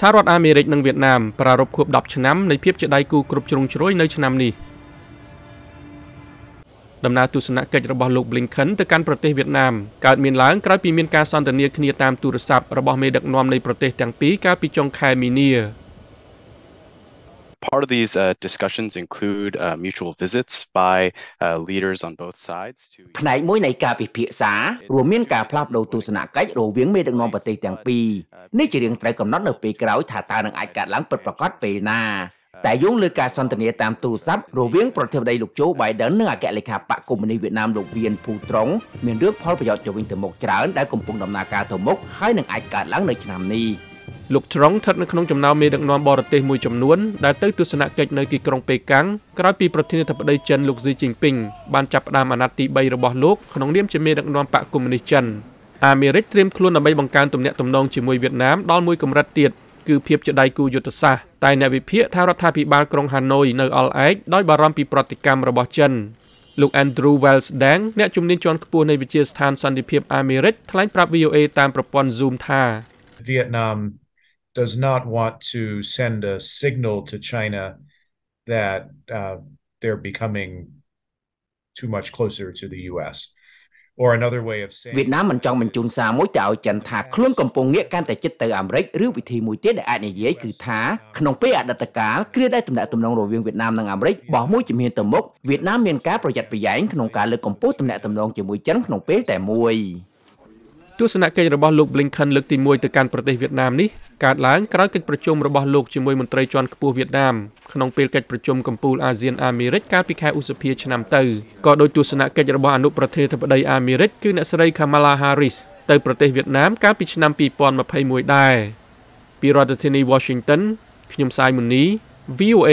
សហរដ្ឋអាមេរិកនិងវៀតណាមប្រារព្ធខួប10ឆ្នាំនៃភាពជាដៃគូគ្រប់ជ្រុងជ្រោយនៅឆ្នាំនេះដំណើរទស្សនកិច្ចរបស់លោក Blinken ទៅកាន់ប្រទេសវៀតណាមកើតមានឡើងក្រោយពីមានការសន្ទនាគ្នាតាមទូរស័ព្ទរបស់មេដឹកនាំនៃប្រទេសទាំងពីរកាលពីចុងខែមីនា Part of these uh, discussions include uh, mutual visits by uh, leaders on both sides to ផ្នែកមួយនៃការពិភាក្សារួមមានការផ្លាស់ប្តូរទស្សនកិច្ចរវាងមេដឹកនាំប្រទេសទាំងពីរនេះជារឿងត្រូវកំណត់នៅពេលក្រោយថាតើនឹងអាចកើតឡើងពិតប្រាកដពេលណាតែយោងលើការសន្ទនាតាមទូរស័ព្ទរវាងប្រធានាធិបតីលោកโจ Biden និងអគ្គលេខាបកកុម្មុយនីសវៀតណាមលោកវៀនភូត្រង់មានរឿងផលប្រយោជន៍ទៅវិញទៅមកច្រើនដែលកំពុងដំណើរការទៅមុខហើយនឹងអាចកើតឡើងនៅឆ្នាំនេះ លោកត្រង់ស្ថិតនៅក្នុងចំណោមមេដឹកនាំបរទេសមួយចំនួនដែលទៅទស្សនកិច្ចនៅទីក្រុងប៉េកាំងក្រោយពីប្រធានាធិបតីចិនលោកស៊ីជីងពីងបានចាប់ផ្ដើមអាណត្តិទី3របស់លោកក្នុងនាមជាមេដឹកនាំបកកុម្មុយនីសចិនអាមេរិកត្រៀមខ្លួនដើម្បីបង្កើនទំនាក់ទំនងជាមួយវៀតណាមដល់មួយកម្រិតទៀតគឺភាពជាដៃគូយុទ្ធសាស្ត្រតែអ្នកវិភាគថារដ្ឋាភិបាលក្រុងហាណូយនៅអល់ឯកដោយបារម្ភពីប្រតិកម្មរបស់ចិនលោក Andrew Wells Dang អ្នកជំនាញជាន់ខ្ពស់នៃវិទ្យាស្ថានសន្តិភាពអាមេរិកថ្លែងប្រាប់ VOA តាមប្រព័ន្ធ Zoom ថា Vietnam does not want to send a signal to China that uh, they're becoming too much closer to the US. or another way of saying វៀតណាមមិនចង់បញ្ជូនសារមួយទៅឲ្យចិនថាខ្លួនកំពុងងាកកាន់តែជិតទៅអាមេរិកឬវិធីមួយទៀតដែលអាចនិយាយគឺថាក្នុងពេលអតីតកាលគ្រាដែលទំនាក់ទំនងរវាងវៀតណាមនិងអាមេរិកបោះមួយជំហានទៅមុខវៀតណាមមានការប្រយ័ត្នប្រយែងក្នុងការលើកកម្ពស់ទំនាក់ទំនងជាមួយចិនក្នុងពេលតែមួយ ទស្សនកិច្ចរបស់លោក Blinken លើកទី1ទៅកាន់ប្រទេសវៀតណាមនេះកើតឡើងក្រោយកិច្ចប្រជុំរបស់លោកជាមួយមន្ត្រីជាន់ខ្ពស់វៀតណាមក្នុងពេលកិច្ចប្រជុំកំពូលអាស៊ានអាមេរិកកាលពីខែឧសភាឆ្នាំទៅក៏ដោយទស្សនកិច្ចរបស់អនុប្រធានាធិបតីអាមេរិកគឺអ្នកស្រី Kamala Harris ទៅប្រទេសវៀតណាមកាលពីឆ្នាំ2021ដែរពីរដ្ឋធានី Washington ខ្ញុំសាយមុនី VOA